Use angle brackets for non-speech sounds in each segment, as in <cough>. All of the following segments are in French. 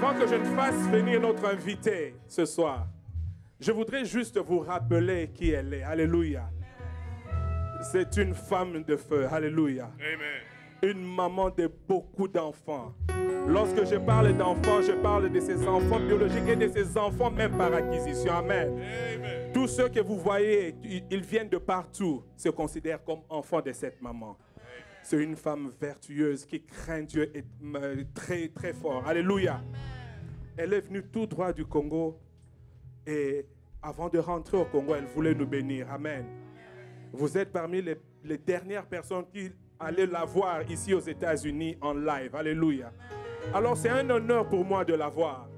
Avant que je ne fasse venir notre invité ce soir, je voudrais juste vous rappeler qui elle est. Alléluia. C'est une femme de feu. Alléluia. Une maman de beaucoup d'enfants. Lorsque je parle d'enfants, je parle de ses enfants biologiques et de ses enfants même par acquisition. Amen. Tous ceux que vous voyez, ils viennent de partout, se considèrent comme enfants de cette maman. C'est une femme vertueuse qui craint Dieu et très très fort. Alléluia. Elle est venue tout droit du Congo et avant de rentrer au Congo, elle voulait nous bénir. Amen. Vous êtes parmi les, dernières personnes qui allaient la voir ici aux États-Unis en live. Alléluia. Alors c'est un honneur pour moi de la voir.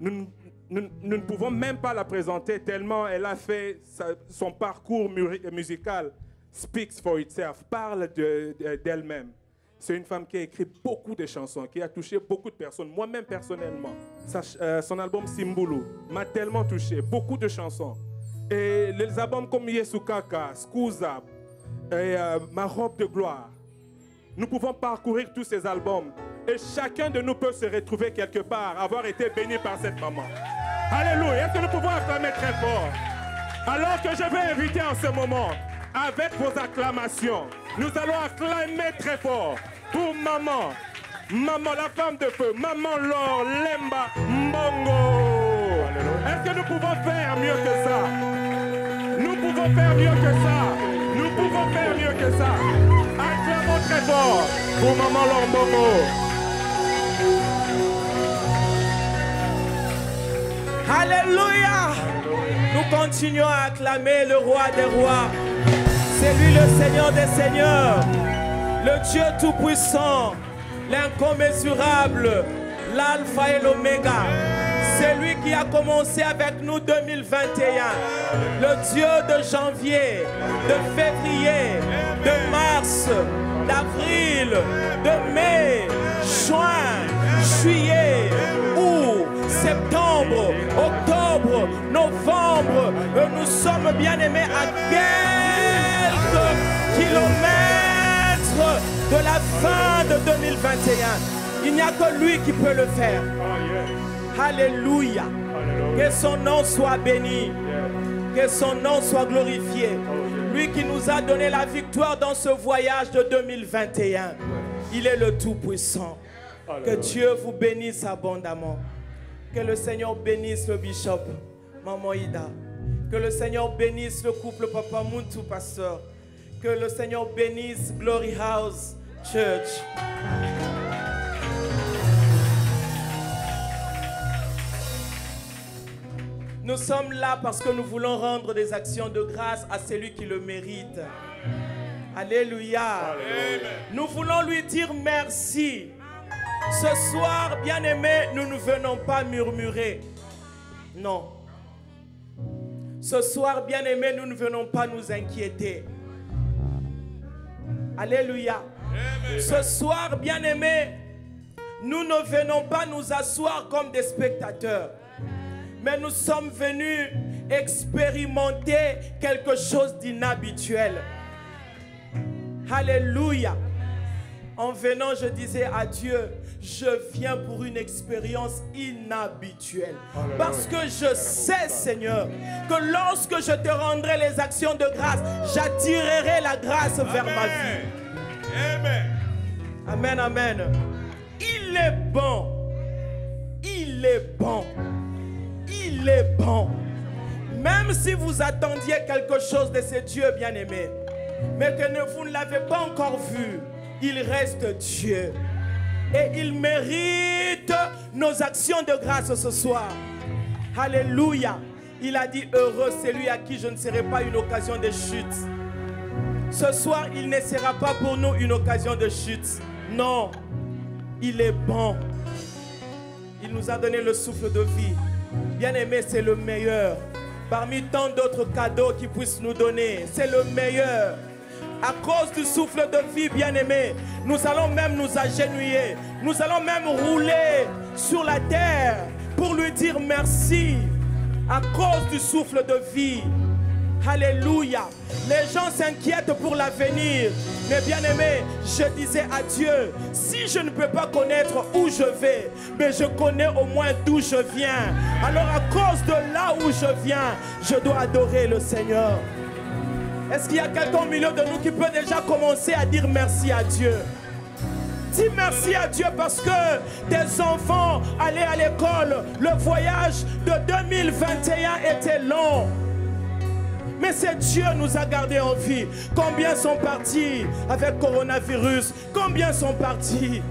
Nous, ne pouvons même pas la présenter tellement elle a fait son parcours musical speaks for itself, parle d'elle-même. C'est une femme qui a écrit beaucoup de chansons, qui a touché beaucoup de personnes. Moi-même personnellement, euh, son album Simbulu m'a tellement touché, beaucoup de chansons. Et les albums comme Yesukaka, Skuza, et euh, Ma robe de gloire. Nous pouvons parcourir tous ces albums et chacun de nous peut se retrouver quelque part, avoir été béni par cette maman. Alléluia. Est-ce que nous pouvons acclamer très fort? Alors que je vais inviter en ce moment avec vos acclamations. Nous allons acclamer très fort pour maman, maman la femme de feu, maman Laure Lemba Mbongo. Est-ce que nous pouvons faire mieux que ça? Nous pouvons faire mieux que ça. Nous pouvons faire mieux que ça. Acclamons très fort pour maman Laure Mbongo. Alléluia. Nous continuons à acclamer le roi des rois. C'est lui le Seigneur des Seigneurs, le Dieu Tout-Puissant, l'incommensurable, l'Alpha et l'Oméga. C'est lui qui a commencé avec nous 2021. Le Dieu de janvier, de février, de mars, d'avril, de mai, juin, juillet, août, septembre, octobre, novembre. Nous sommes bien aimés à quelques kilomètres de la fin de 2021. Il n'y a que lui qui peut le faire. Alléluia. Que son nom soit béni. Que son nom soit glorifié. Lui qui nous a donné la victoire dans ce voyage de 2021. Il est le Tout-Puissant. Que Dieu vous bénisse abondamment. Que le Seigneur bénisse le bishop, Maman Ida. Que le Seigneur bénisse le couple Papa Muntu, pasteur. Que le Seigneur bénisse Glory House Church. Nous sommes là parce que nous voulons rendre des actions de grâce à celui qui le mérite. Alléluia. Nous voulons lui dire merci. Ce soir, bien-aimés, nous ne venons pas murmurer. Non. Ce soir, bien-aimés, nous ne venons pas nous inquiéter. Alléluia. Ce soir, bien-aimés, nous ne venons pas nous asseoir comme des spectateurs. Mais nous sommes venus expérimenter quelque chose d'inhabituel. Alléluia. En venant, je disais à Dieu, je viens pour une expérience inhabituelle. Parce que je sais, Seigneur, que lorsque je te rendrai les actions de grâce, j'attirerai la grâce vers ma vie. Amen. Amen, amen. Il est bon. Il est bon. Il est bon. Même si vous attendiez quelque chose de ce Dieu bien-aimé, mais que vous ne l'avez pas encore vu, il reste Dieu. Et il mérite nos actions de grâce ce soir. Alléluia. Il a dit, heureux celui à qui je ne serai pas une occasion de chute. Ce soir, il ne sera pas pour nous une occasion de chute. Non, il est bon. Il nous a donné le souffle de vie. Bien-aimé, c'est le meilleur. Parmi tant d'autres cadeaux qu'il puisse nous donner, c'est le meilleur. À cause du souffle de vie, bien-aimé, nous allons même nous agenouiller. Nous allons même rouler sur la terre pour lui dire merci. À cause du souffle de vie. Alléluia. Les gens s'inquiètent pour l'avenir. Mais bien aimé, je disais à Dieu, si je ne peux pas connaître où je vais, mais je connais au moins d'où je viens. Alors à cause de là où je viens, je dois adorer le Seigneur. Est-ce qu'il y a quelqu'un au milieu de nous qui peut déjà commencer à dire merci à Dieu? Dis merci à Dieu parce que tes enfants allaient à l'école. Le voyage de 2021 était long. Mais c'est Dieu nous a gardés en vie. Combien sont partis avec coronavirus? Combien sont partis?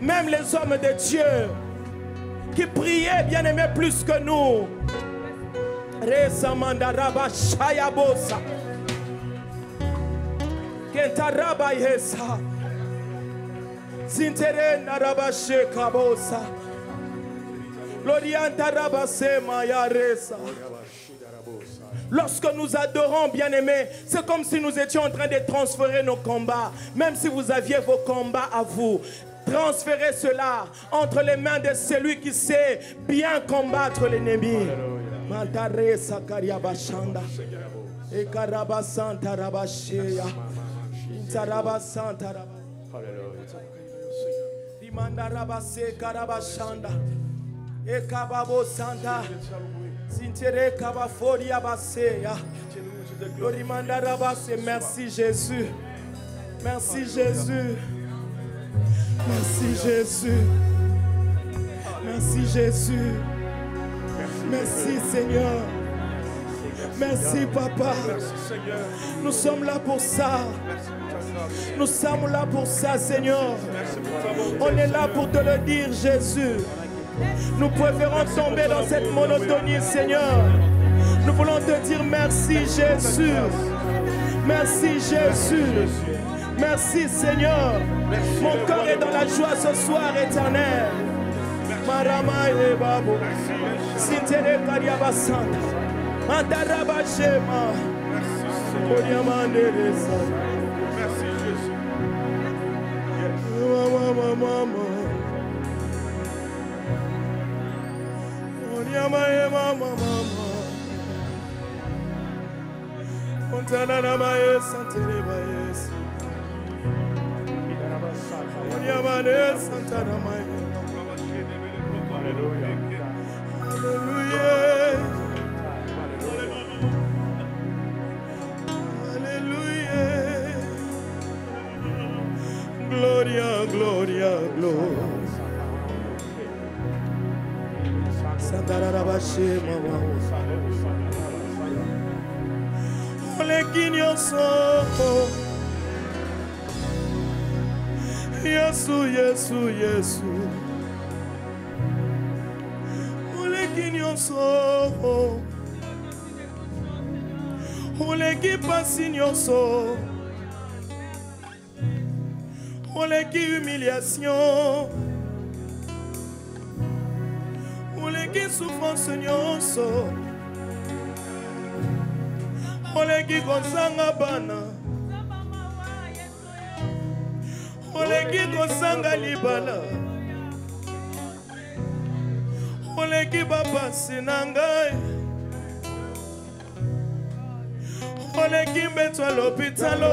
Même les hommes de Dieu qui priaient bien aimés plus que nous. Lorsque nous adorons, bien-aimés, c'est comme si nous étions en train de transférer nos combats. Même si vous aviez vos combats à vous, transférez cela entre les mains de celui qui sait bien combattre l'ennemi. Merci Jésus. Merci Jésus. Merci Jésus. Merci Jésus. Merci Seigneur. Merci Papa. Nous sommes là pour ça. Nous sommes là pour ça Seigneur. On est là pour te le dire Jésus. Nous préférons tomber dans cette monotonie, Seigneur. Nous voulons te dire merci, Jésus. Merci, Jésus. Merci, Seigneur. Mon cœur est dans la joie ce soir éternel. Mama. Onyama ye mama mama. Ontana na ma ye santere ba yes. Onyama ne santana ma ye. Hallelujah. Hallelujah. Gloria, gloria, gloria. Sandarabashe mama. Oleki nyonso. Yesu, Yesu, Yesu. Oleki nyonso. Oleki pasi nyonso. Oleki humiliation. oleki souffrance nyonso oleki kozanga bana. Oleki kosanga libala oleki bapasi na ngai oleki mbeto ya lopitalo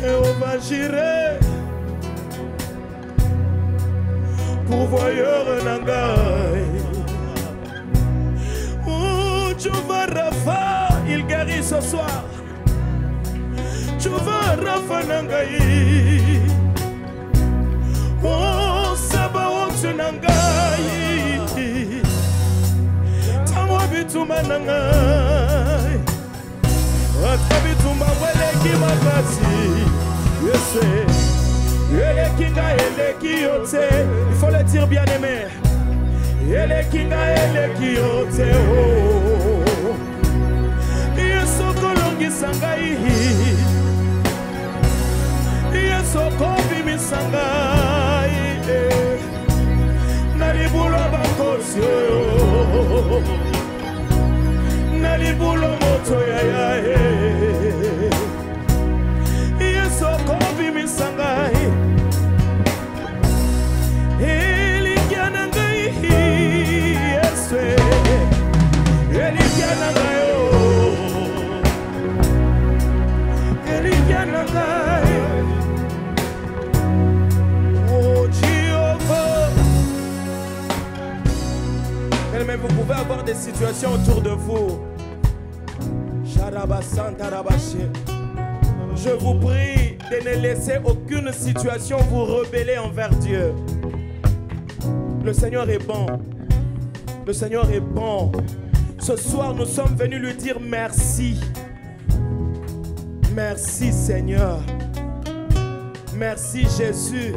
jehova jire pourvoyeur na ngai Oh, Jova Rafa, il guérit ce soir. Jova Rafa na ngai Oh, Sabaoth na ngai Ntango bitumba na bitumba weleki makasi. Yese eleki ngai eleki yo te il faut le dire bien aimé. Eleki ngai eleki yo te oh. olingisa ngai. Yesu okobimisa ngai. Na libula bakosi oyo na libula avoir des situations autour de vous je vous prie de ne laisser aucune situation vous rebeller envers Dieu le Seigneur est bon le Seigneur est bon ce soir nous sommes venus lui dire merci Merci Seigneur. Merci Jésus.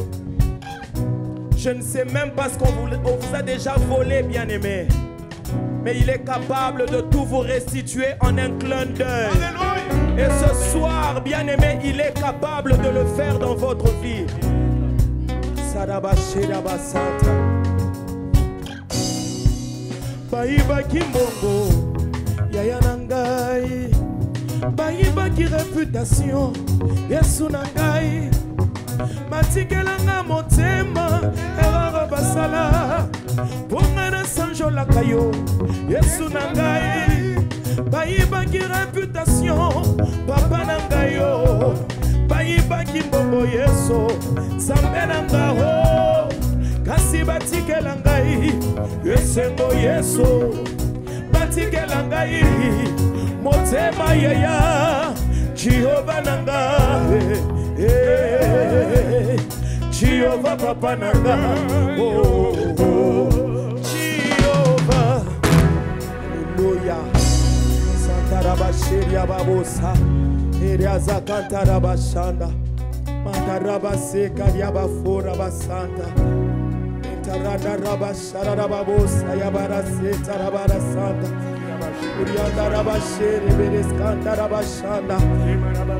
Je ne sais même pas ce qu'on vous, on vous a déjà volé, bien-aimé. Mais il est capable de tout vous restituer en un clin d'œil. Et ce soir, bien-aimé, il est capable de le faire dans votre vie. Sarabashirabasata. bayibaki mbongo yaya na ngai bayibaki reputation yesu na ngai batikelanga motema erreur basala. Mpo ngai nasanjolaka yo yesu na ngai. Bayibaki reputation papa na ngai yo bayibaki mbongo yesu nzambe na nga o kasi batikela ngai esengo yesu. Batikela ngai motema yeya jehova na nga Hey, Jehovah Papa Nanga. Oh, oh, Jehovah. Hallelujah. Santarabashiria babosa. Eriaza kantarabashanda. Matarabaseka yabafora basanta. Tarada raba sharada babosa yabara seta rabara santa. Urianda rabashanda. Amen.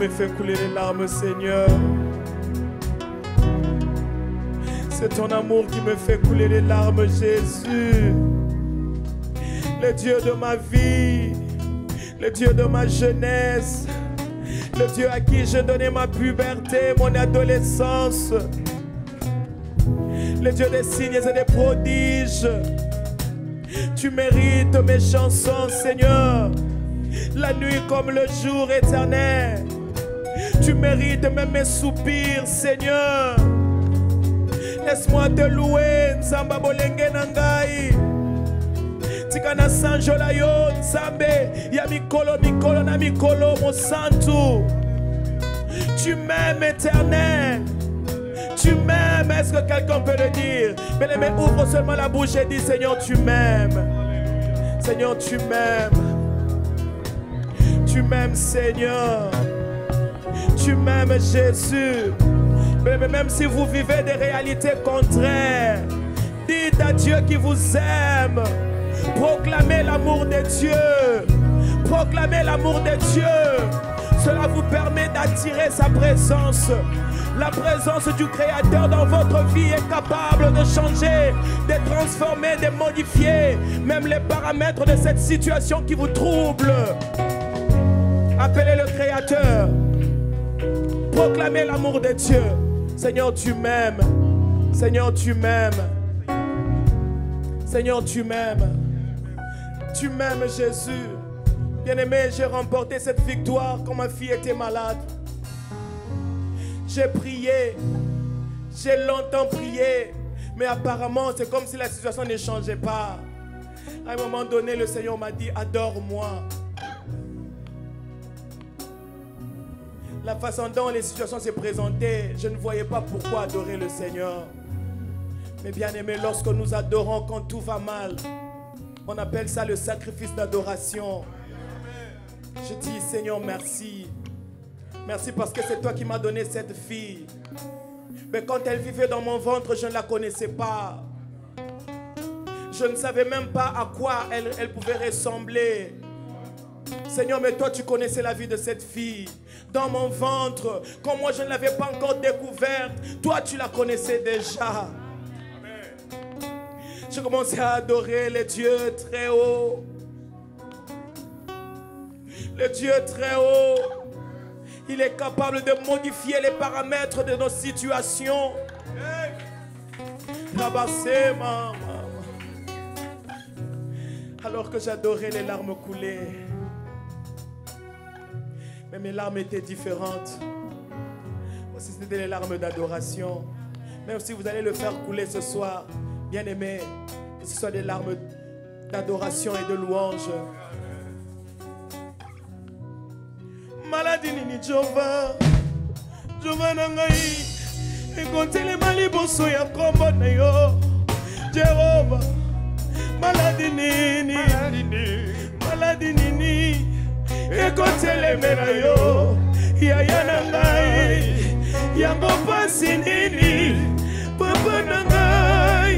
me fait couler les larmes, Seigneur. C'est ton amour qui me fait couler les larmes, Jésus. Le Dieu de ma vie, le Dieu de ma jeunesse, le Dieu à qui j'ai donné ma puberté, mon adolescence, le Dieu des signes et des prodiges. Tu mérites mes chansons, Seigneur, la nuit comme le jour éternel. Tu mérites même mes soupirs, Seigneur. Laisse-moi te louer, Nzamba Nangai. tika nasanjola yo nzambe ya mikolo tu m'aimes éternel. Tu m'aimes est-ce que quelqu'un peut le dire? Bien ouvre seulement la bouche et dis Seigneur tu m'aimes. Seigneur tu m'aimes. Tu m'aimes Seigneur tu m'aimes Jésus aimé, même si vous vivez des réalités contraires dites à Dieu qui vous aime Proclamez l'amour de Dieu. Proclamez l'amour de Dieu. Cela vous permet d'attirer sa présence. La présence du Créateur dans votre vie est capable de changer, de transformer, de modifier même les paramètres de cette situation qui vous trouble. Appelez le Créateur. Proclamez l'amour de Dieu. Seigneur, tu m'aimes. Seigneur, tu m'aimes. Seigneur, tu m'aimes. Tu m'aimes, Jésus. Bien-aimé, j'ai remporté cette victoire quand ma fille était malade. J'ai prié. J'ai longtemps prié. Mais apparemment, c'est comme si la situation ne changeait pas. À un moment donné, le Seigneur m'a dit, adore-moi. La façon dont les situations se présentaient, je ne voyais pas pourquoi adorer le Seigneur. Mais bien aimé, lorsque nous adorons quand tout va mal, on appelle ça le sacrifice d'adoration. Je dis Seigneur, merci. Merci parce que c'est toi qui m'as donné cette fille. Mais quand elle vivait dans mon ventre, je ne la connaissais pas. Je ne savais même pas à quoi elle, elle pouvait ressembler. Seigneur, mais toi, tu connaissais la vie de cette fille. Dans mon ventre, quand moi je ne l'avais pas encore découverte, toi, tu la connaissais déjà. Je commençais à adorer le Dieu très haut. Le Dieu très haut. Il est capable de modifier les paramètres de nos situations. Rabassez, maman. Alors que j'adorais, les larmes coulaient. Mais mes larmes étaient différentes. Aussi, c'était les larmes d'adoration. Même si vous allez le faire couler ce soir, bien aimé, que ce soit des larmes d'adoration et de louange. maladi nini jova. Jova na ngai ekotelema liboso ya nkombo na yo. Jehova. Maladi nini. Maladi nini ekotelemela yo. Yaya na ngai yango mpasi nini? Papa na ngai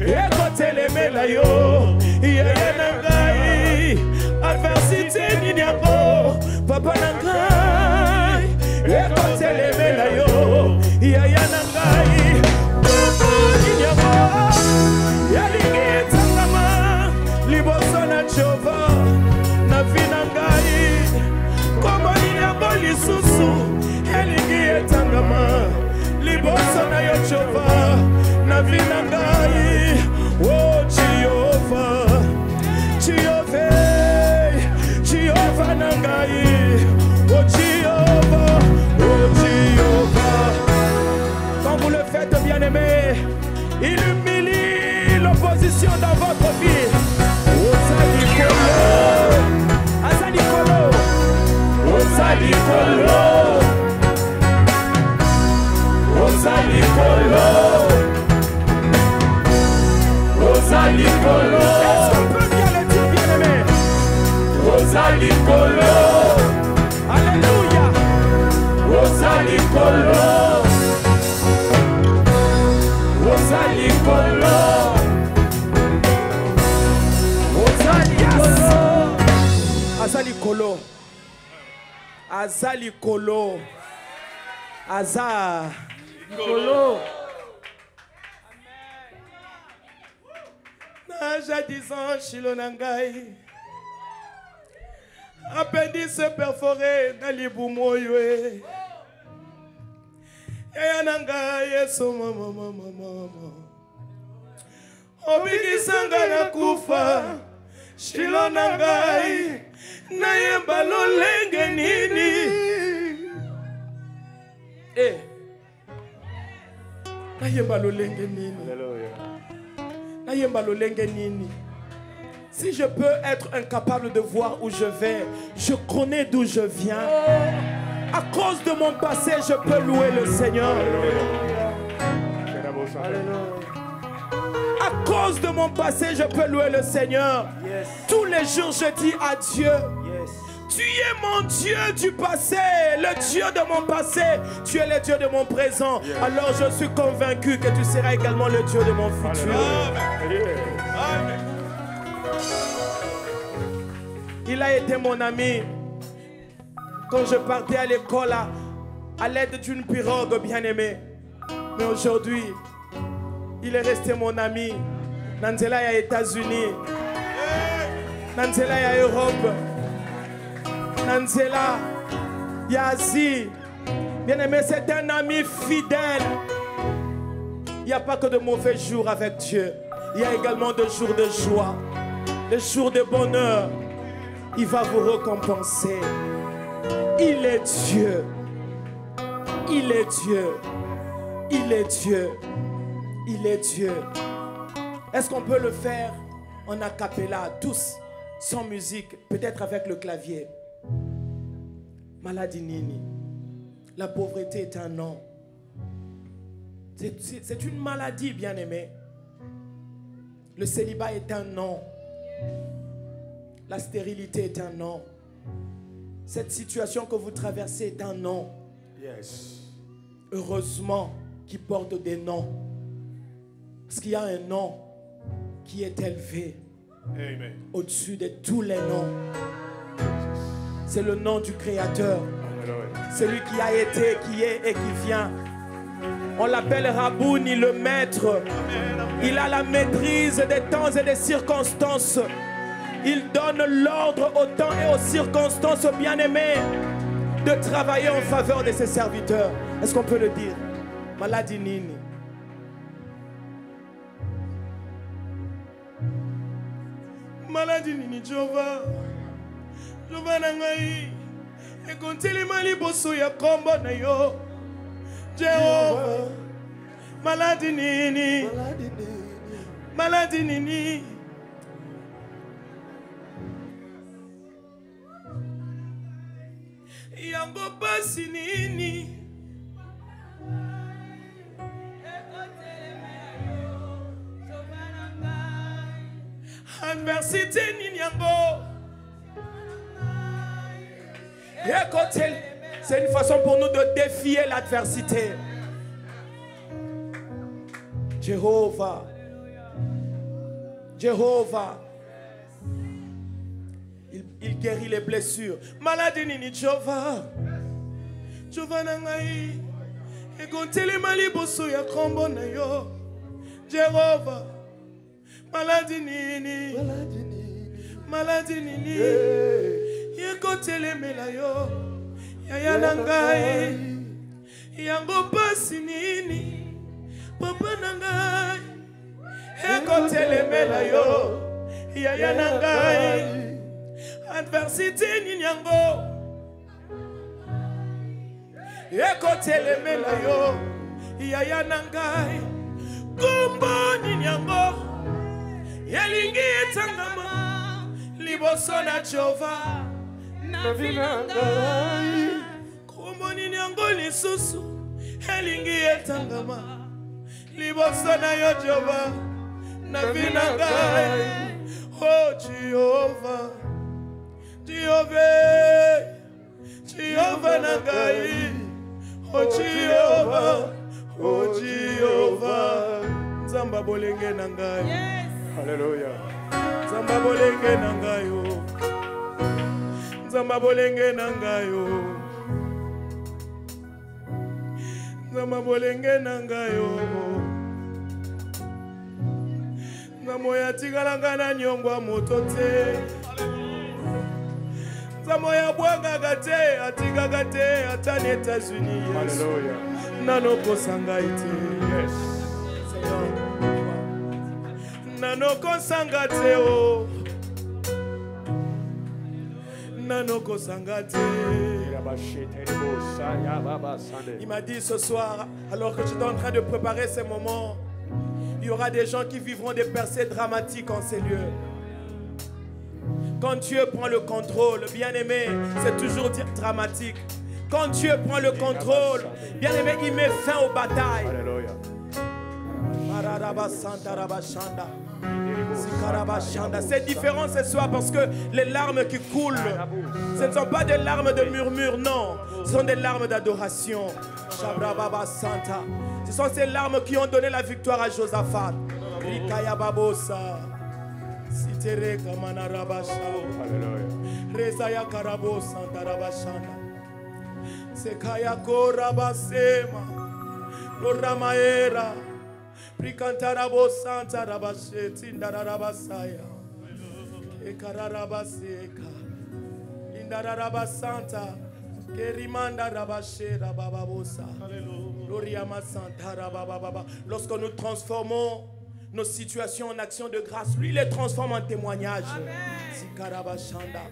ekotelemela yo. Yaya na ngai adversité nini yango papa na ngai ekotelemela yo. Yaya na ngai liboso na yo jehova na vi na ngai. O jehova jehova jehova na ngai. O jehova o jehova. Quand vous le faites bien aimé il humilie l'opposition dans votre vie. Ozali kolo azali oza likolo. Aleluya oza likolo. Oza likolo. Oza likolo. Aza likolo. Aza likolo. Aza likolo. Na jadis anchilo na ngai. Apendise perfore na libumu oyo e yaya na ngai yesu mamamamamama obikisanga na kufa shilo na ngai nayemba lolenge nini? E nayemba lolenge nini? Nayemba lolenge nini si je peux être incapable de voir où je vais, je connais d'où je viens. À cause de mon passé, je peux louer le Seigneur. À cause de mon passé, je peux louer le Seigneur. Tous les jours, je dis adieu. Tu es mon Dieu du passé, le Dieu de mon passé. Tu es le Dieu de mon présent. Alors je suis convaincu que tu seras également le Dieu de mon futur. Il a été mon ami quand je partais à l'école à, l'aide d'une pirogue bien aimée. Mais aujourd'hui, il est resté mon ami. Nanzela ya États-Unis. Nanzela ya Europe. Nanzela ya Asie. Bien aimé, c'est un ami fidèle. Il n'y a pas que de mauvais jours avec Dieu. Il y a également des jours de joie, des jours de bonheur. Il va vous récompenser. Il est Dieu. Il est Dieu. Il est Dieu. Il est Dieu. Est-ce qu'on peut le faire en a tous, sans musique, peut-être avec le clavier? Maladie Nini. La pauvreté est un nom. C'est une maladie, bien aimé. Le célibat est un nom. La stérilité est un nom. Cette situation que vous traversez est un nom. Yes. Heureusement qu'il porte des noms. Parce qu'il y a un nom qui est élevé au-dessus de tous les noms. C'est le nom du Créateur. Celui qui a été, qui est et qui vient. On l'appelle Rabouni, le maître. Il a la maîtrise des temps et des circonstances. Il donne l'ordre au temps et aux circonstances bien-aimés de travailler en faveur de ses serviteurs. Est-ce qu'on peut le dire? Maladie nini. Maladie nini, Jova. Jova nangai. ekontelema liboso ya kombo na yo jehova. Maladi nini? Maladi nini? Yango pasi nini? Adversité nini yango? C'est une façon pour nous de défier l'adversité. Jéhovah. Jéhovah. Il, il, guérit les blessures. Maladie nini Jéhovah? Jéhovah nangai. ekontelema liboso ya kombo na yo jehova maladi nini? Maladi nini? Yekotelemela yo yaya na ngai yango mpasi nini? Papa na ngai ekotelemela yo. Yaya na ngai adversité nini yango? Ekotelemela yo. Yaya na ngai kombo nini yango? Elingi etangama liboso na jehova. Kombo nini yango lisusu elingi etangama. Liboso na yo jehova na vi na ngai. o jehova jehove jehova na ngai. O jehova o jehova. Nzamba bolenge na ngai. Alléluia. nzamba bolenge na ngai o nzamba bolenge na ngai o nzamba bolenge na ngai o nzambe oyo atikalanga na nyongwa moto te. Nzambe oyo abwakaka te atikaka te ata na etats-unis yesu nanokosa ngai te. Nanokosanga te o nanokosanga te Il m'a dit ce soir, alors que j'étais en train de préparer ces moments, il y aura des gens qui vivront des percées dramatiques en ces lieux. Quand Dieu prend le contrôle, bien aimé, c'est toujours dramatique. Quand Dieu prend le contrôle, bien aimé, il met fin aux batailles. Alléluia. C'est différent ce soir parce que les larmes qui coulent, ce ne sont pas des larmes de murmure, non. Ce sont des larmes d'adoration. Santa. Ce sont ces larmes qui ont donné la victoire à Josaphat. Rikaya Babosa. Sitere Kamanarabasha. Alléluia. Rezaya Karabo Santa Rabashanda. Sekaya Korabasema. Loramaera. Santa. Indarabasanta. Kerimanda. Loriama Santa Rabababa. Lorsque nous transformons nos situations en actions de grâce, lui les transforme en témoignage. Sikarabashanda.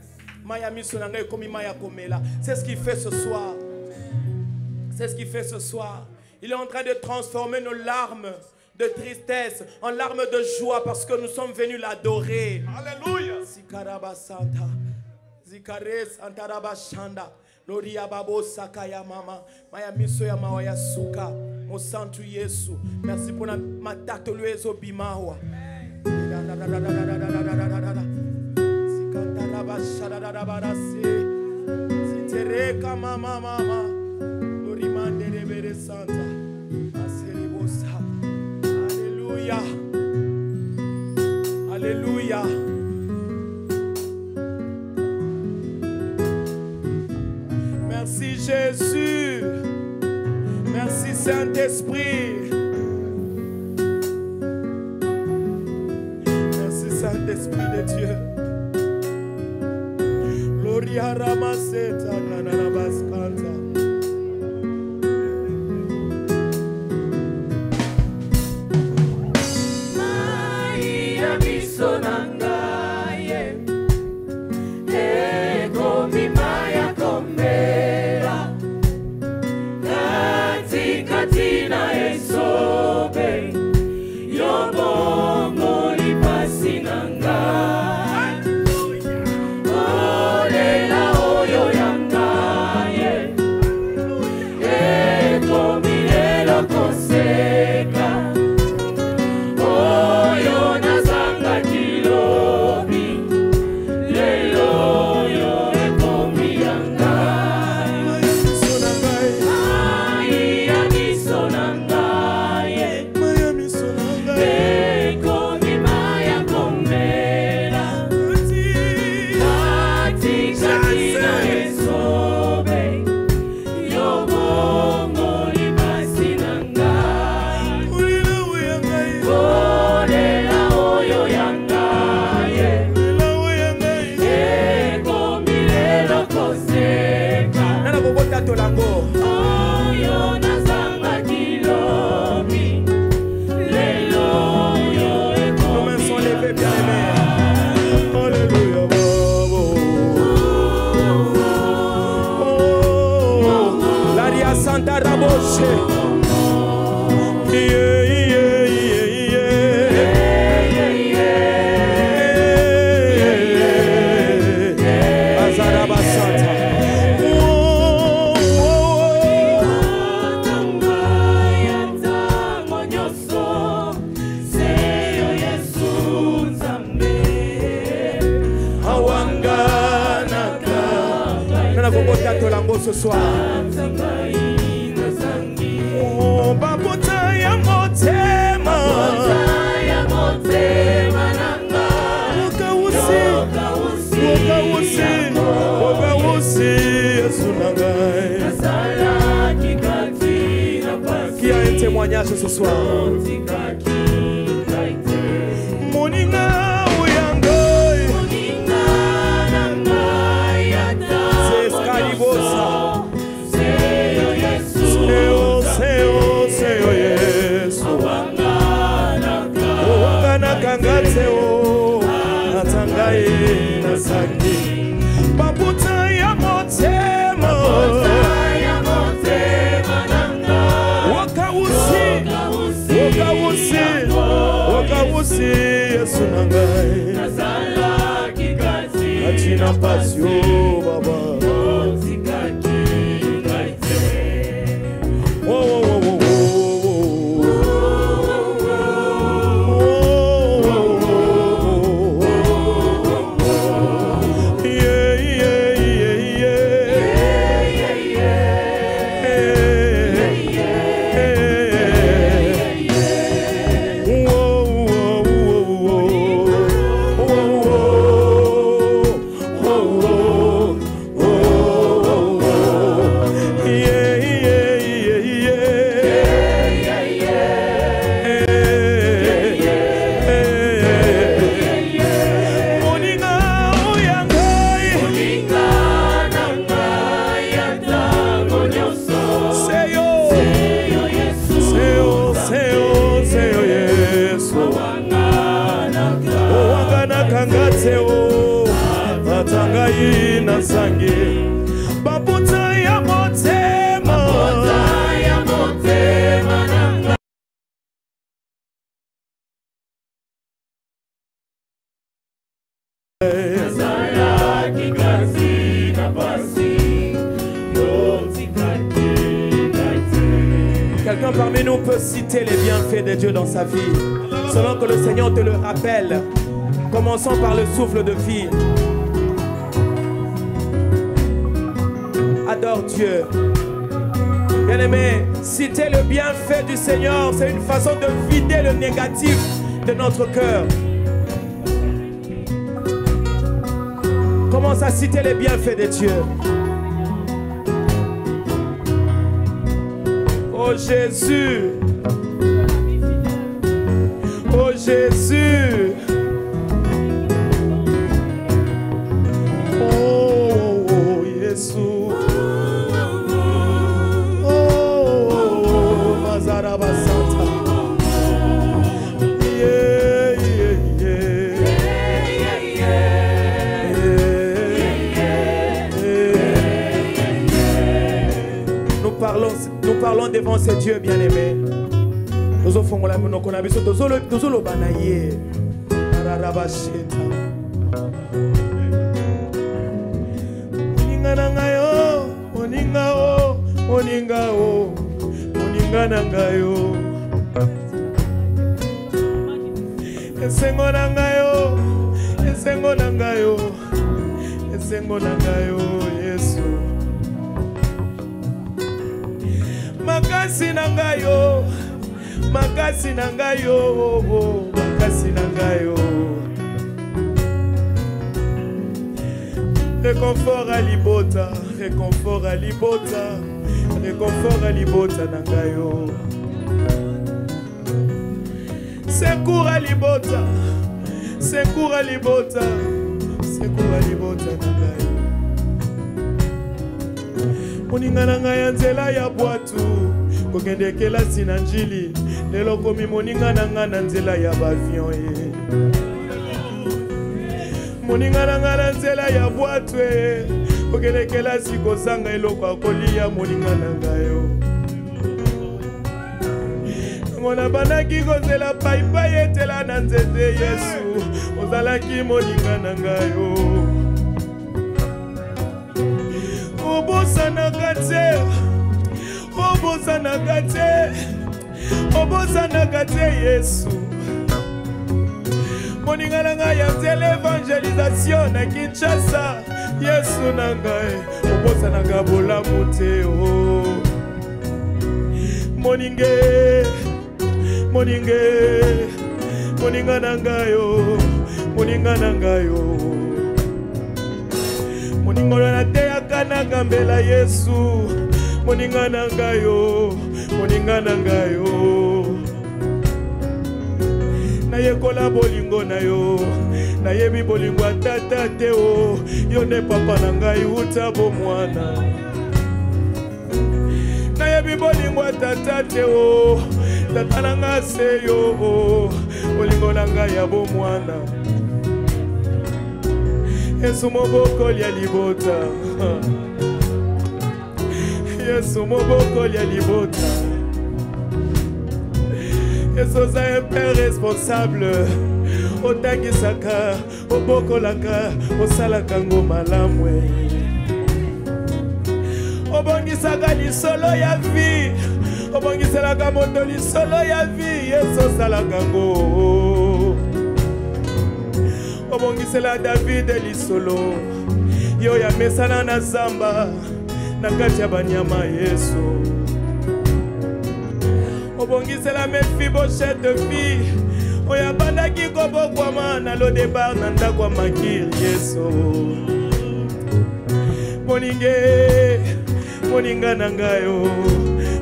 Miami Sonanga komi Maya Komela. C'est ce qu'il fait ce soir. C'est ce qu'il fait ce soir. Il est en train de transformer nos larmes de tristesse, en larmes de joie, parce que nous sommes venus l'adorer. Alléluia. Merci pour matatu ezobimawa sikatarabashadadabarasi sitereka mama mama. Norimandereberesanta Alléluia. Merci Jésus. Merci Saint-Esprit. Merci Saint-Esprit de Dieu. Gloria de vie. Adore Dieu. Bien-aimé, citer le bienfait du Seigneur, c'est une façon de vider le négatif de notre cœur. Commence à citer les bienfaits de Dieu. Oh Jésus. Tozoloba na ye. Ararabasheta moninga na ngai o moninga o moninga o moninga na ngai o esengo na ngai o esengo na ngai o esengo na ngai o yesu. Makasi na ngai o makasi na ngai o oh, makasi na ngai o réconfort à libota réconfort à libota réconfort à libota na ngai o secours à libota secours à libota secours à libota na ngai moninga na ngai ya nzela ya bwatu kokende kelasi na njili lelo komi moninga na ngai na nzela ya bavion ye. Moninga na ngai na nzela ya bwatu e kokende kelasi kozanga eloko ya kolia moninga na ngai yo ntango nabandaki kozela paipai etela na nzete yesu. Ozalaki moninga na ngai yo. Obosanaka te. Obosanaka te obosanaka te yesu. Moninga na ngai ya nzela evangelisation na kinshasa yesu na ngai obosanaka bolamu te o moninge moninge moninga na ngai o moninga na ngai o moninga oyo nateyaka nagambela yesu moninga na ngai o moninga na ngai o nayekola bolingo na yo. Nayebi bolingo atata te o. Yo nde papa na ngai uta bomwana. Nayebi bolingo atata te o. Tata na ngai se yo o. Bolingo na ngai ya bomwana. Yesu mobokoli ya libota. <laughs> Yesu mobokoli ya libota yesu oza epe responsable otangisaka obokolaka osalaka ngo malamu obongisaka lisolo ya vi obongiselaka moto lisolo ya vi yesu osalaka ngo. Obongisela davide lisolo. Yo ya mesana na zamba na kati ya banyama yesu obongisela mefiboshete fi oyo abandaki kobokwama na lodebar na ndako ya makiri yesu. Moninge moninga na ngai o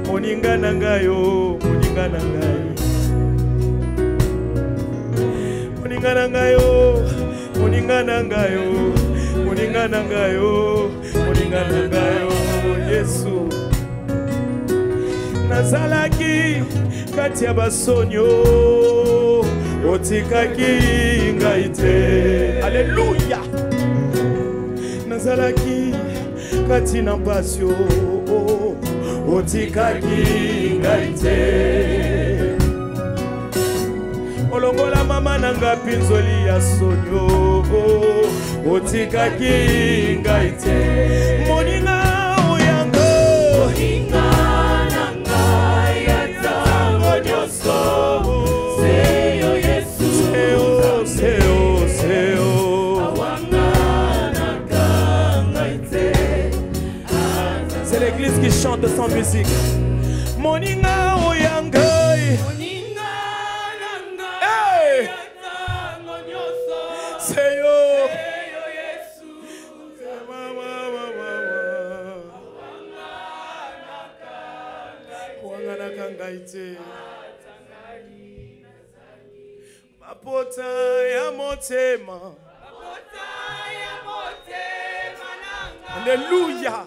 moninga na ngai o moninga na ngai moninga na ngai o moninga na ngai o moninga na ngai o moninga na ngai o yesu. Nazalaki kati ya basoni o otikaki ngai te. Aleluya nazalaki kati na mpasi o otikaki ngai te. Olongola mama na nga mpinzoli ya soni o otikaki ngai te. Moninga chante sans musique. Moninga oyangai. Hey! Seyo. koanganaka ngai te mapota ya motema haleluya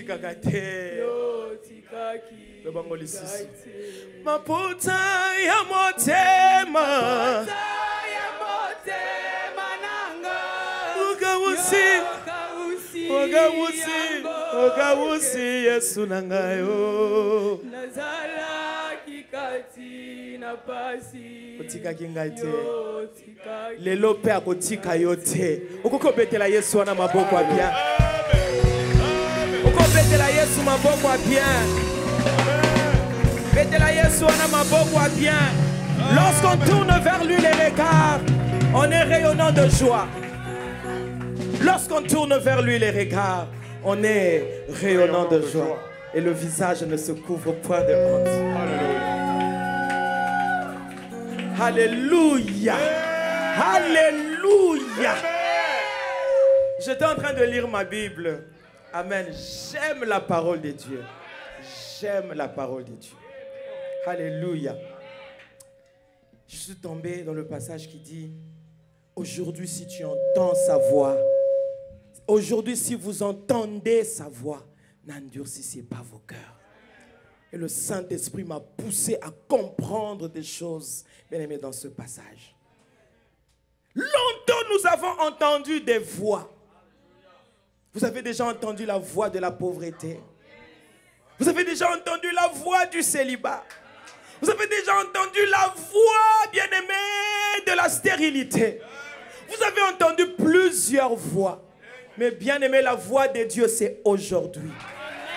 otikaka te. Lobango lisusu. Maputa ya motema. Okausi okausi okausi yesu na ngai o. Nazalaki kati na pasi. Otikaki ngai te. Lelo mpe akotika yo te. Okoki obetela yesu wana maboko abia obetela yesu maboko ya bien betela yesu wana maboko ya bien lorsqu'on tourne vers lui les regards on est rayonnant de joie lorsqu'on tourne vers lui les regards on est rayonnant de joie et le visage ne se couvre point de honte Alléluia. Alléluia. J'étais en train de lire ma Bible. Amen. J'aime la parole de Dieu. J'aime la parole de Dieu. Alléluia. Je suis tombé dans le passage qui dit, aujourd'hui si tu entends sa voix, aujourd'hui si vous entendez sa voix, n'endurcissez pas vos cœurs. Et le Saint-Esprit m'a poussé à comprendre des choses, bien aimé, dans ce passage. Longtemps nous avons entendu des voix. Vous avez déjà entendu la voix de la pauvreté? Vous avez déjà entendu la voix du célibat? Vous avez déjà entendu la voix, bien aimé, de la stérilité? Vous avez entendu plusieurs voix. Mais bien aimé, la voix de Dieu, c'est aujourd'hui.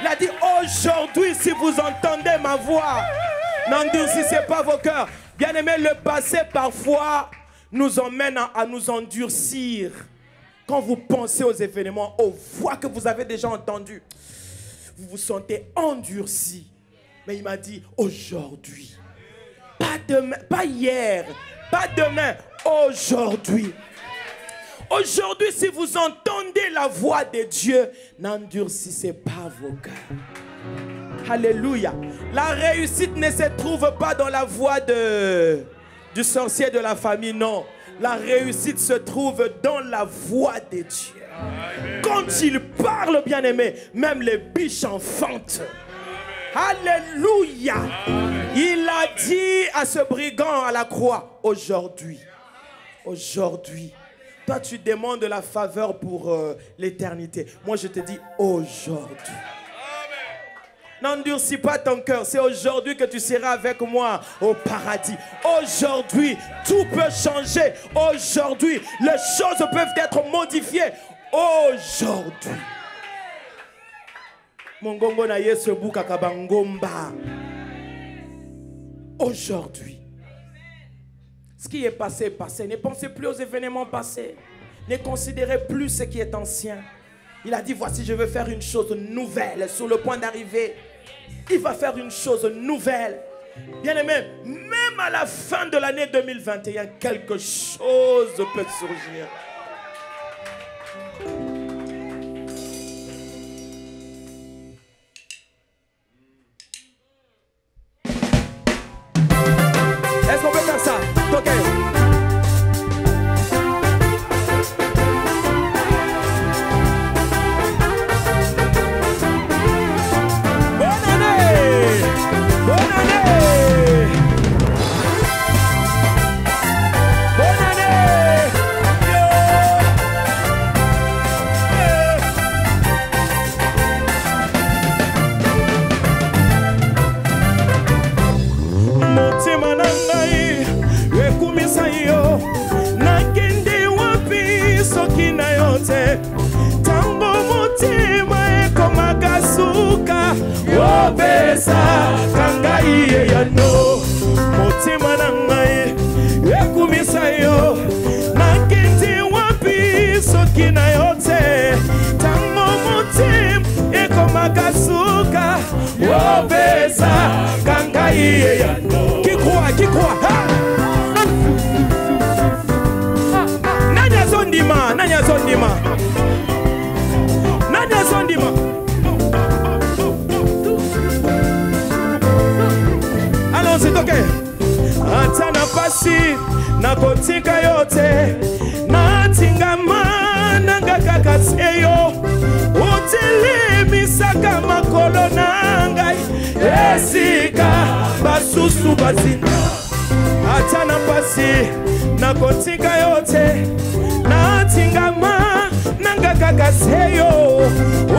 Il a dit aujourd'hui, si vous entendez ma voix, n'endurcissez pas vos cœurs. Bien aimé, le passé parfois nous emmène à nous endurcir. Quand vous pensez aux événements, aux voix que vous avez déjà entendues, vous vous sentez endurci. Mais il m'a dit aujourd'hui, pas demain, pas hier, pas demain, aujourd'hui. Aujourd'hui, si vous entendez la voix de Dieu, n'endurcissez pas vos cœurs. Alléluia. La réussite ne se trouve pas dans la voix du sorcier de la famille, non. La réussite se trouve dans la voix de Dieu. Quand il parle, bien aimé, même les biches enfantent. Alléluia. Il a dit à ce brigand à la croix, aujourd'hui, aujourd'hui, toi tu demandes la faveur pour euh, l'éternité. Moi je te dis aujourd'hui. N'endurcis pas ton cœur. C'est aujourd'hui que tu seras avec moi au paradis. Aujourd'hui, tout peut changer. Aujourd'hui, les choses peuvent être modifiées. Aujourd'hui. Aujourd'hui. Ce qui est passé est passé. Ne pensez plus aux événements passés. Ne considérez plus ce qui est ancien. Il a dit, voici, je veux faire une chose nouvelle sur le point d'arriver. Il va faire une chose nouvelle. Bien aimé, même à la fin de l'année 2021, quelque chose peut surgir. Nani azondima? Nani azondima? Allons-y toke ata na pasi nakotika yo te. Natingama nanga kaka se yo. Otelemisaka makolo na ngai. Esika basusu bazinda ata na pasi nakotika yo te natingama nanga kaka se yo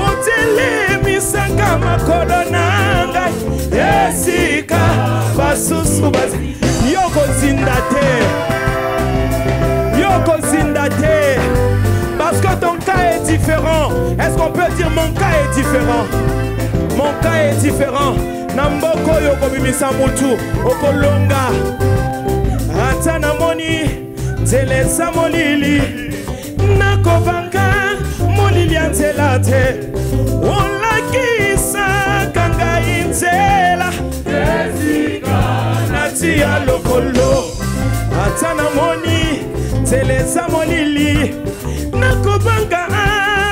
otelemisaka makolo na ngai. Esika basusu yo kozinda te. Yo kozinda te. Parce que ton cas est différent. Est-ce qu'on peut dire mon cas est différent? Mon cas est différent. Na mboka oyo okobimisa mutu okolonga. Ata namoni nzela eza molili nakobanga molili ya nzela te. Olakisaka ngai nzela. Natia lokolo. Ata namoni nzela eza molili. Nakobanga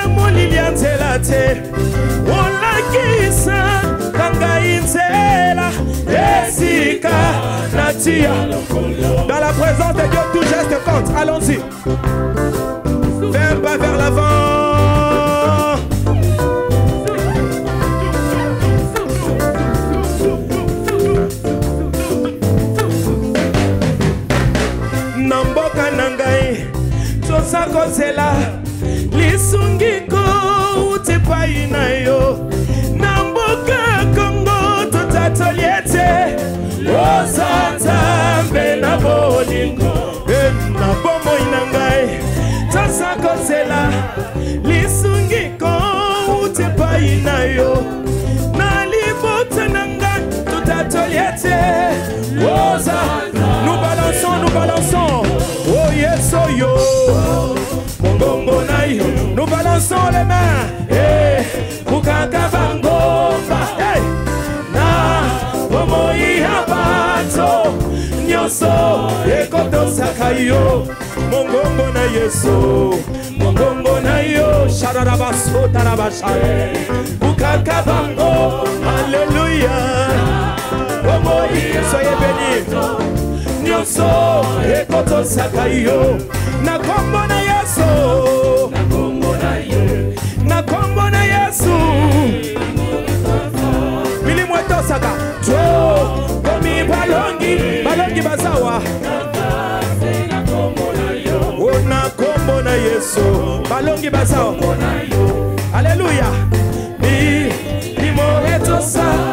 molili ya nzela te. Olakisaka ngai nzela. Esika natia dans la présence de Dieu tout geste compte. Allons-y fais un pas vers l'avant. Na mboka na ngai toza kozela lisungiko uti epai na yo nous balançons nous balançons. Oh yes oh yo. Nous balançons les mains. Eh bukaka bangomba. Hey. Na bomoi ya bato. Nyonso ekotosaka yo. Mongongo na yesu. Mongongo na yo. Shararabasotarabasha bukaka bango bomoi soyez bénis. Nyonso ekotosaka yo. Na kombo na yesu. Na kombo na yesu. Milimo etosaka to komi balongi. Balongi bazawa. O na kombo na yesu. Balongi bazawa. Aleluya milimo etosaka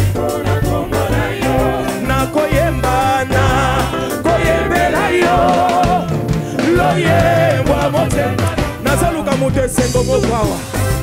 Vamos descer como bala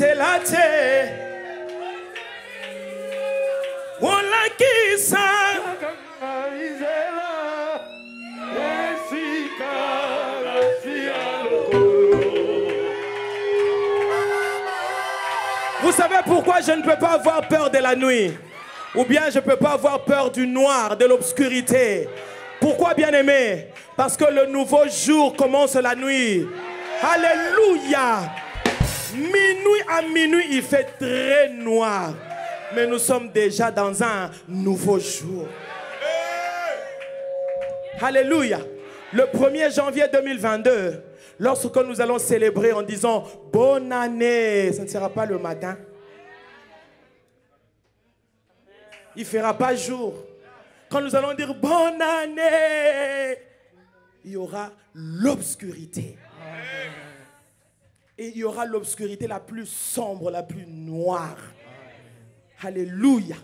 Vous savez pourquoi je ne peux pas avoir peur de la nuit? Ou bien je ne peux pas avoir peur du noir, de l'obscurité? Pourquoi bien aimé? Parce que le nouveau jour commence la nuit. Alléluia Minuit à minuit, il fait très noir. Mais nous sommes déjà dans un nouveau jour. Alléluia. Le 1er janvier 2022, lorsque nous allons célébrer en disant bonne année, ce ne sera pas le matin. Il ne fera pas jour. Quand nous allons dire bonne année, il y aura l'obscurité. Et il y aura l'obscurité la plus sombre, la plus noire. Alléluia.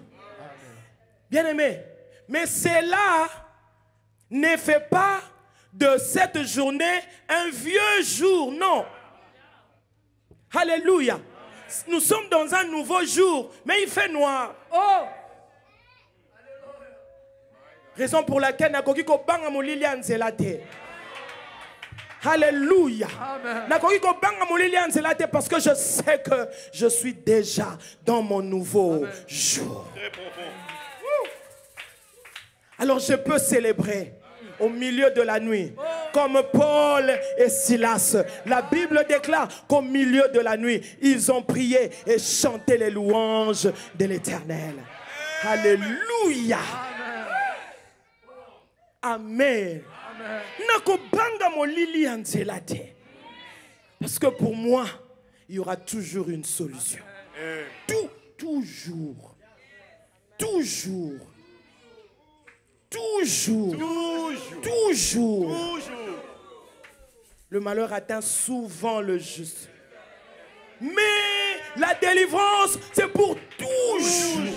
Bien aimé, mais cela ne fait pas de cette journée un vieux jour, non. Alléluia. Nous sommes dans un nouveau jour, mais il fait noir. Oh! Raison pour laquelle nakoki kobanga molili ya nzela te. Alléluia. Nakoki kobanga molili ya nzela te parce que je sais que je suis déjà dans mon nouveau jour. Alors je peux célébrer au milieu de la nuit. Comme Paul et Silas. La Bible déclare qu'au milieu de la nuit, ils ont prié et chanté les louanges de l'Éternel. Alléluia. Amen. Nakobanga molili nzela te. Parce que pour moi, il y aura toujours une solution. Tout, toujours. Toujours. Toujours. Toujours. Le malheur atteint souvent le juste. Mais la délivrance, c'est pour toujours.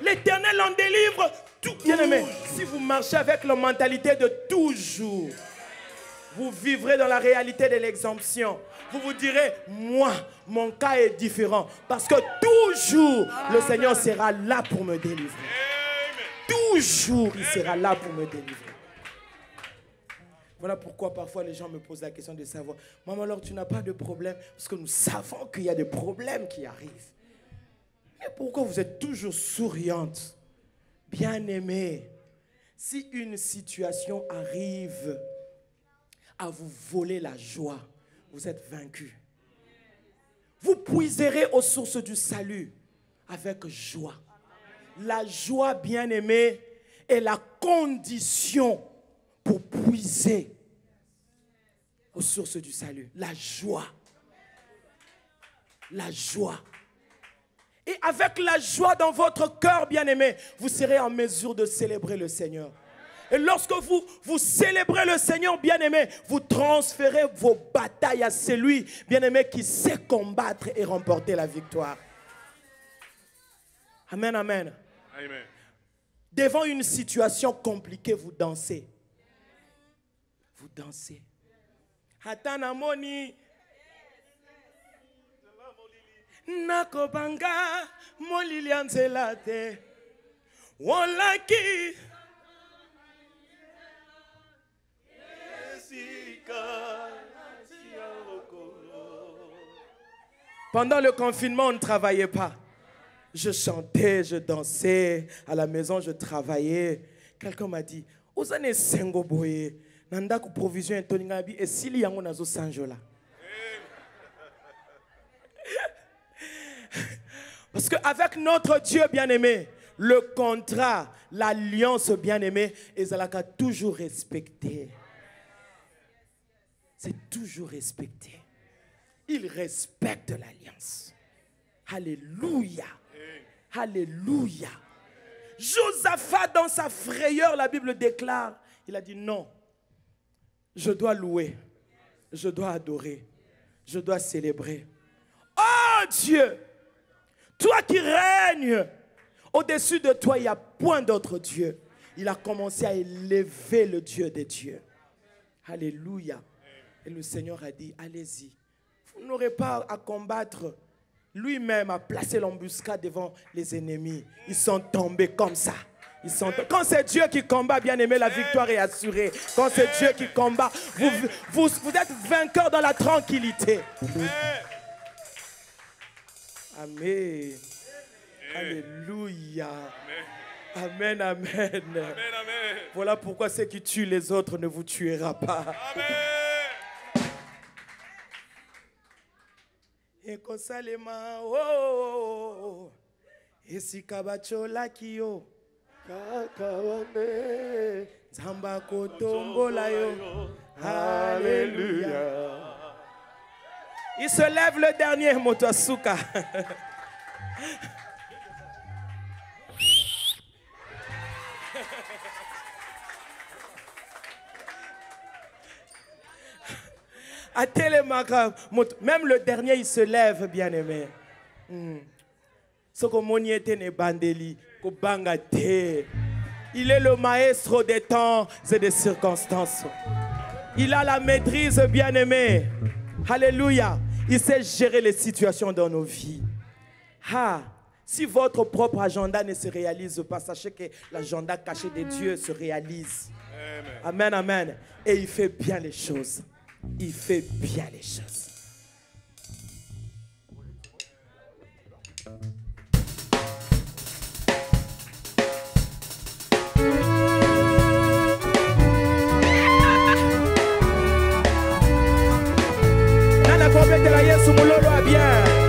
L'éternel en délivre tout. Bien aimé, si vous marchez avec la mentalité de toujours, vous vivrez dans la réalité de l'exemption. Vous vous direz, moi, mon cas est différent. Parce que toujours, le Seigneur sera là pour me délivrer. Toujours, il sera là pour me délivrer. Voilà pourquoi parfois les gens me posent la question de savoir, maman, alors tu n'as pas de problème Parce que nous savons qu'il y a des problèmes qui arrivent. Mais pourquoi vous êtes toujours souriante? Bien-aimée, si une situation arrive à vous voler la joie, vous êtes vaincu. Vous puiserez aux sources du salut avec joie. La joie, bien-aimée, est la condition pour puiser aux sources du salut. La joie. La joie. Et avec la joie dans votre cœur, bien-aimé, vous serez en mesure de célébrer le Seigneur. Et lorsque vous, vous célébrez le Seigneur, bien-aimé, vous transférez vos batailles à celui, bien-aimé, qui sait combattre et remporter la victoire. Amen, amen. Amen. Devant une situation compliquée, vous dansez. Vous dansez. Hatana nakobanga molili ya nzela te Pendant le confinement, on ne travaillait pas. Je chantais, je dansais. À la maison, je travaillais. Quelqu'un m'a dit, Ozane Sengoboye, Nanda et Toningabi, et Sili Yango Nazo Parce qu'avec notre Dieu bien-aimé, le contrat, l'alliance bien-aimée, Ezalaka toujours respecté. C'est toujours respecté. Il respecte l'alliance. Alléluia. Alléluia. Josaphat, dans sa frayeur, la Bible déclare, il a dit non, je dois louer, je dois adorer, je dois célébrer. Oh Dieu, toi qui règnes, au-dessus de toi, il n'y a point d'autre Dieu. Il a commencé à élever le Dieu des dieux. Alléluia. Et le Seigneur a dit, allez-y. Vous n'aurez pas à combattre. Lui-même a placé l'embuscade devant les ennemis. Ils sont tombés comme ça. Ils sont... Quand c'est Dieu qui combat, bien aimé, la victoire est assurée. Quand c'est Dieu qui combat, vous, vous, vous êtes vainqueur dans la tranquillité. Amen. Alléluia. Amen, amen. Voilà pourquoi ceux qui tuent les autres ne vous tuera pas. ekosalema oh, oh, oh. esika batiolaki yo kaka wane nzambe akotombola yo Alléluia. Il se lève le dernier Motosuka. à <laughs> même le dernier, il se lève, bien-aimé. Te. Il est le maestro des temps et des circonstances. Il a la maîtrise, bien-aimé. Alléluia. Il sait gérer les situations dans nos vies. Ah, si votre propre agenda ne se réalise pas, sachez que l'agenda caché de Dieu se réalise. Amen, amen. Et il fait bien les choses. Il fait bien les choses. Nana complète la Yesu mulolo a bien.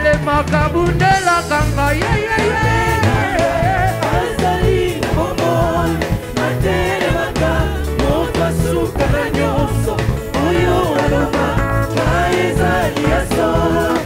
Atelemaka bundelaka ngai azali na bomoi atelemaka moto asuka na nyonso. Oyo aloba na ezali ya solo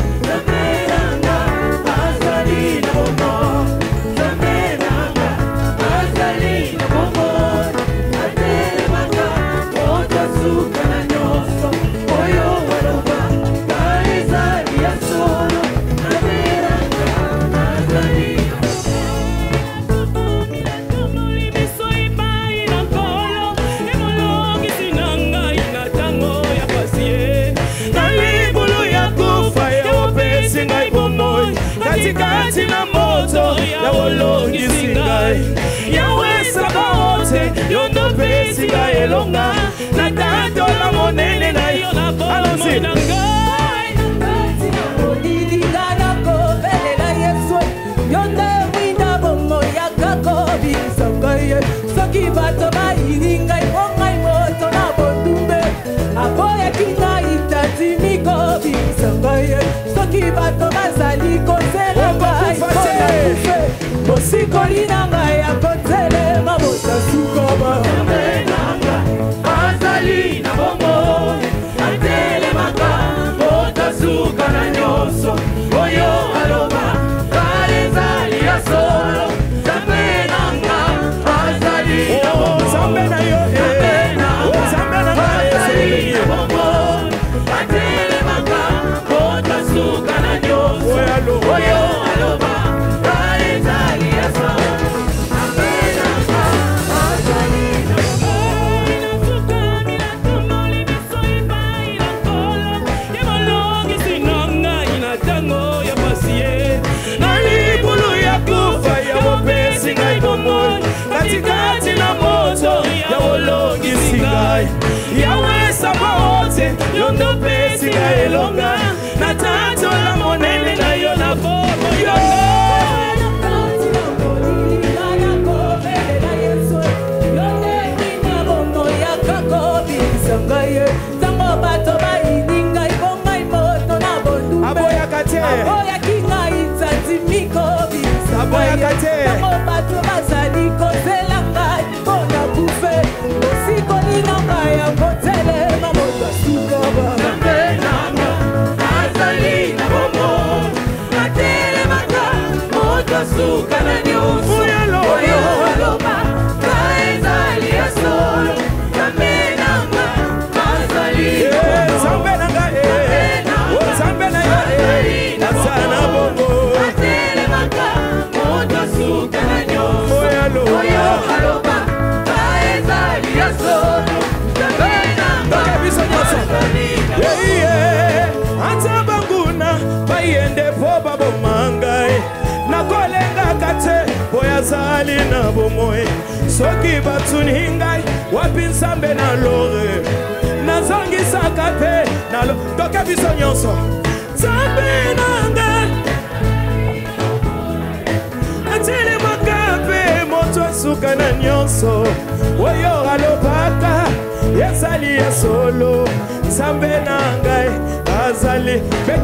bato bazali kozelema bosikoli na ngai ya kozelema botasukoba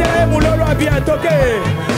Este Moulin l'a bien toqué.